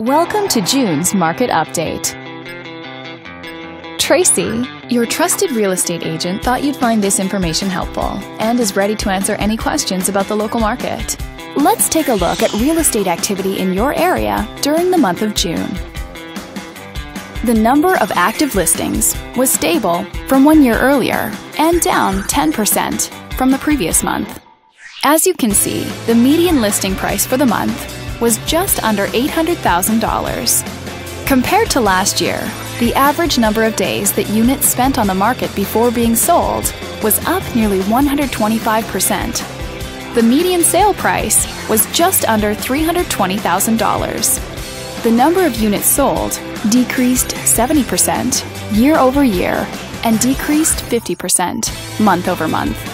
Welcome to June's Market Update. Tracey, your trusted real estate agent, thought you'd find this information helpful and is ready to answer any questions about the local market. Let's take a look at real estate activity in your area during the month of June. The number of active listings was stable from one year earlier and down 10% from the previous month. As you can see, the median listing price for the month was just under $800,000. Compared to last year, the average number of days that units spent on the market before being sold was up nearly 125%. The median sale price was just under $320,000. The number of units sold decreased 70% year over year and decreased 50% month over month.